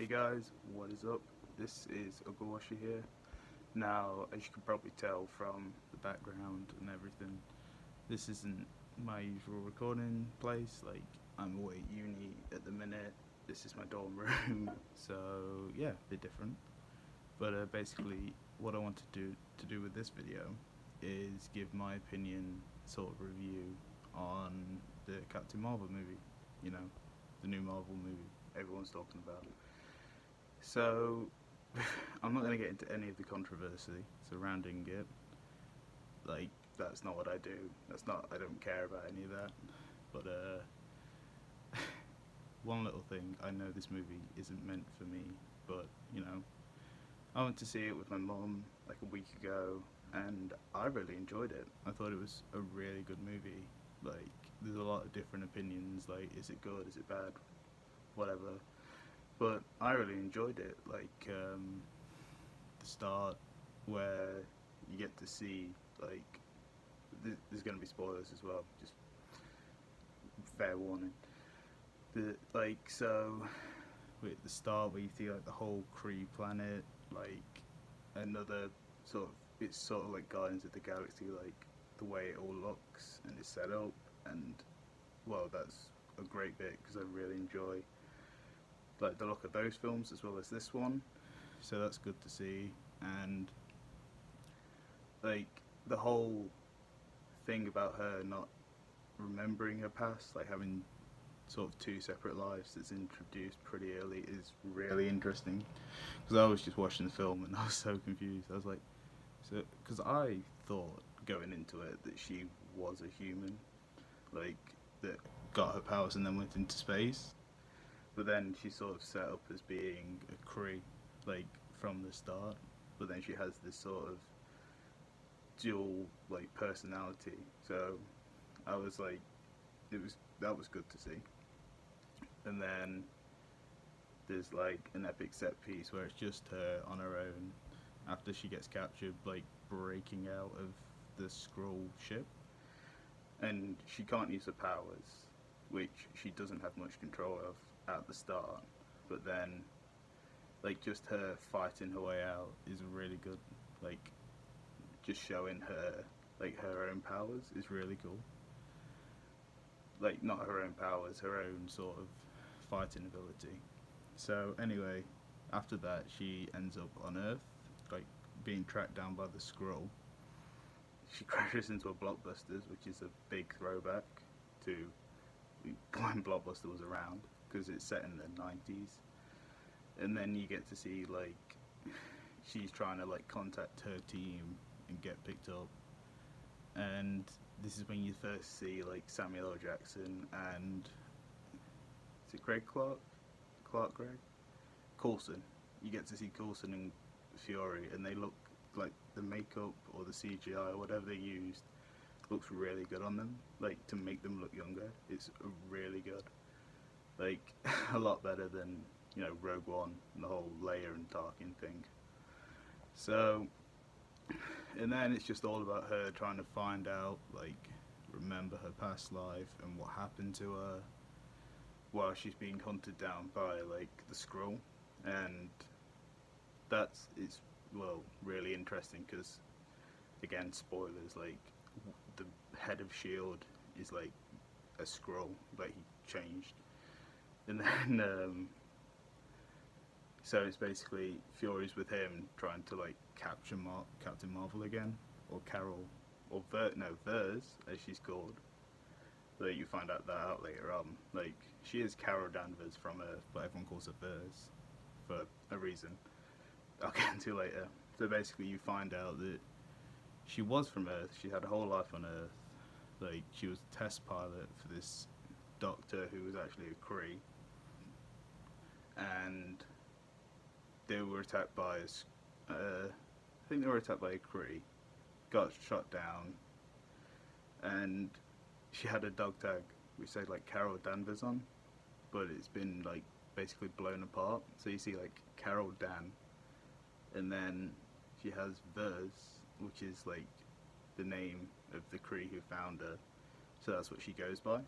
Hey guys, what is up? This is Ugerwashy here. Now, as you can probably tell from the background and everything, this isn't my usual recording place. Like, I'm away at uni at the minute. This is my dorm room, so yeah, a bit different. But uh, basically, what I want to do to do with this video is give my opinion, sort of review on the Captain Marvel movie. You know, the new Marvel movie everyone's talking about. So, I'm not going to get into any of the controversy surrounding it. Like, that's not what I do. That's not, I don't care about any of that. But, uh, one little thing, I know this movie isn't meant for me, but, you know, I went to see it with my mum like a week ago, and I really enjoyed it. I thought it was a really good movie. Like, there's a lot of different opinions, like, is it good, is it bad, whatever. But I really enjoyed it. Like um, the start where you get to see like th- there's going to be spoilers as well. Just fair warning. The like so with the start where you see like the whole Kree planet, like another sort of it's sort of like Guardians of the Galaxy, like the way it all looks and is set up, and well, that's a great bit because I really enjoy like the look of those films as well as this one. So that's good to see. And like the whole thing about her not remembering her past, like having sort of two separate lives that's introduced pretty early is really interesting. Because I was just watching the film and I was so confused. I was like, so because I thought going into it that she was a human, like that got her powers and then went into space but then she's sort of set up as being a Kree, like from the start. But then she has this sort of dual like personality. So I was like, it was that was good to see. And then there's like an epic set piece where it's just her on her own after she gets captured, like breaking out of the Skrull ship, and she can't use her powers, which she doesn't have much control of at the start, but then like just her fighting her way out is really good. Like just showing her like her own powers is really cool. Like not her own powers, her own sort of fighting ability. So anyway, after that she ends up on Earth, like being tracked down by the Skrull. She crashes into a blockbusters, which is a big throwback to when Blockbuster was around because it's set in the 90s and then you get to see like she's trying to like contact her team and get picked up and this is when you first see like Samuel L. Jackson and is it Greg Clark? Clark Gregg? Coulson. You get to see Coulson and Fury and they look like the makeup or the CGI or whatever they used looks really good on them. Like to make them look younger. It's really good like a lot better than you know Rogue One and the whole Leia and Tarkin thing. So, and then it's just all about her trying to find out, like, remember her past life and what happened to her while she's being hunted down by like the Skrull, and that's it's well really interesting because again spoilers like the head of Shield is like a Skrull, like he changed and then um, so it's basically Fury's with him trying to like capture Mar- Captain Marvel again, or Carol, or Ver- no Vers as she's called. But you find out that out later on. Like she is Carol Danvers from Earth, but everyone calls her Vers for a reason. I'll get into later. So basically, you find out that she was from Earth. She had a whole life on Earth. Like she was a test pilot for this doctor who was actually a Kree and they were attacked by, uh, I think they were attacked by a Kree, got shot down, and she had a dog tag which said like Carol Danvers on, but it's been like basically blown apart. So you see like Carol Dan, and then she has Vers, which is like the name of the Kree who found her. So that's what she goes by.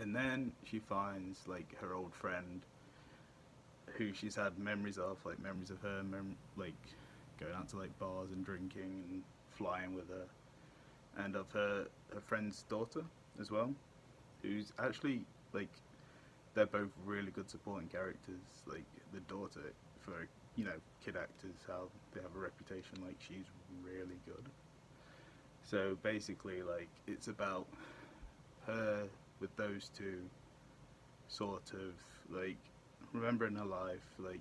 And then she finds like her old friend who she's had memories of, like memories of her, mem- like going out to like bars and drinking and flying with her, and of her her friend's daughter as well, who's actually like they're both really good supporting characters. Like the daughter for you know kid actors, how they have a reputation. Like she's really good. So basically, like it's about her with those two sort of like remembering her life, like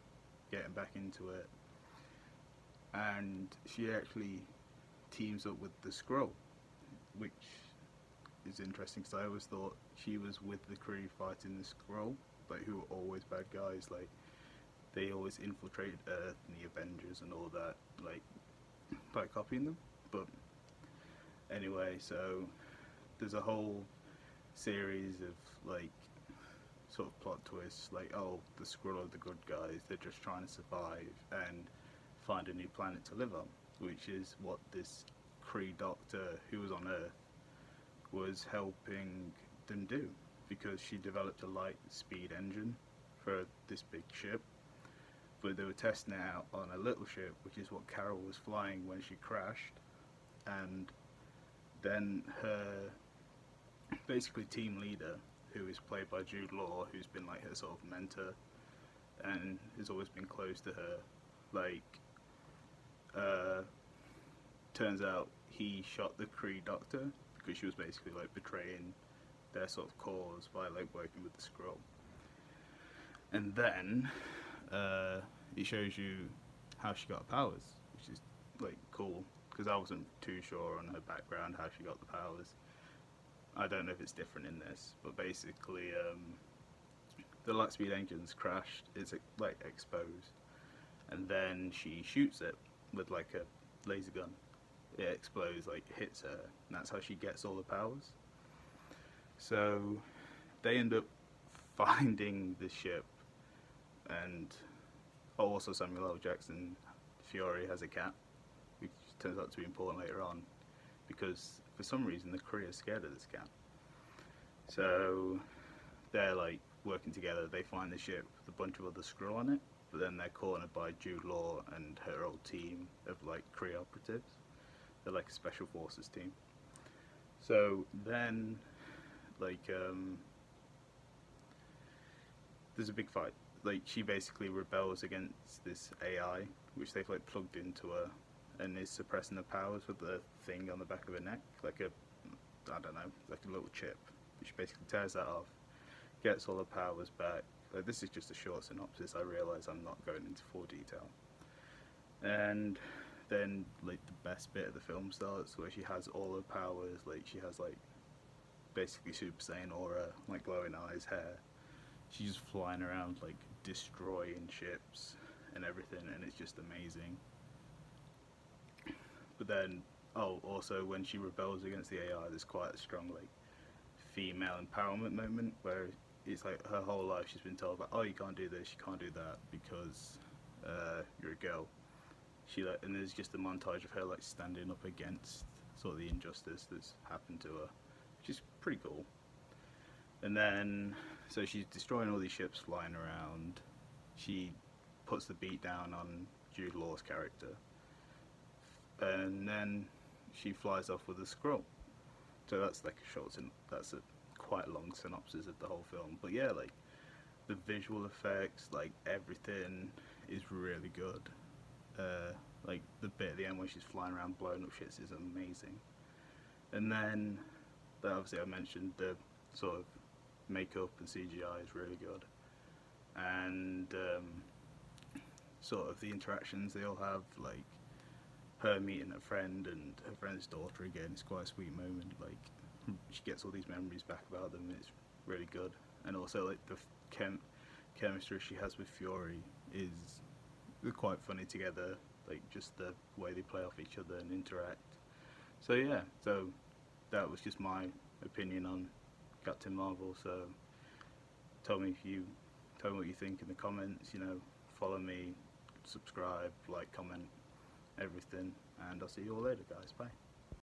getting back into it, and she actually teams up with the Skrull, which is interesting because I always thought she was with the Kree fighting the Skrull, like who were always bad guys, like they always infiltrated Earth and the Avengers and all that, like by copying them. But anyway, so there's a whole series of like sort of plot twists, like oh the Skrull are the good guys, they're just trying to survive and find a new planet to live on, which is what this Kree doctor who was on Earth was helping them do because she developed a light speed engine for this big ship but they were testing it out on a little ship which is what Carol was flying when she crashed and then her basically team leader who is played by Jude Law who's been like her sort of mentor and has always been close to her like uh, turns out he shot the Kree doctor because she was basically like betraying their sort of cause by like working with the Skrull. And then uh, it shows you how she got powers, which is like cool because I wasn't too sure on her background how she got the powers. I don't know if it's different in this, but basically um, the Lightspeed engine's crashed. It's like exposed, and then she shoots it with like a laser gun it explodes, like hits her, and that's how she gets all the powers. So they end up finding the ship, and oh, also Samuel L. Jackson Fury has a cat, which turns out to be important later on, because for some reason the Kree are scared of this cat. So they're like working together. They find the ship with a bunch of other Skrull on it, but then they're cornered by Jude Law and her old team of like Kree operatives. They're like a special forces team. So then, like, um, there's a big fight. Like, she basically rebels against this AI, which they've like plugged into her, and is suppressing the powers with the thing on the back of her neck, like a, I don't know, like a little chip. Which basically tears that off, gets all the powers back. Like, this is just a short synopsis. I realise I'm not going into full detail. And then like the best bit of the film starts where she has all her powers like she has like basically super saiyan aura like glowing eyes hair she's just flying around like destroying ships and everything and it's just amazing but then oh also when she rebels against the AI there's quite a strong like female empowerment moment where it's like her whole life she's been told like oh you can't do this you can't do that because uh, you're a girl she like, and there's just a montage of her like standing up against sort of the injustice that's happened to her, which is pretty cool. And then, so she's destroying all these ships flying around. She puts the beat down on Jude Law's character, and then she flies off with a Skrull. So that's like a short, that's a quite long synopsis of the whole film. But yeah, like the visual effects, like everything is really good. Uh, like the bit at the end where she's flying around blowing up shits is amazing. And then, obviously I mentioned the sort of makeup and CGI is really good. And um, sort of the interactions they all have, like her meeting a friend and her friend's daughter again, it's quite a sweet moment. Like she gets all these memories back about them, it's really good. And also like the chem chemistry she has with Fury is quite funny together. Like just the way they play off each other and interact. So yeah, so that was just my opinion on Captain Marvel. So tell me if you tell me what you think in the comments. You know, follow me, subscribe, like, comment, everything, and I'll see you all later, guys. Bye.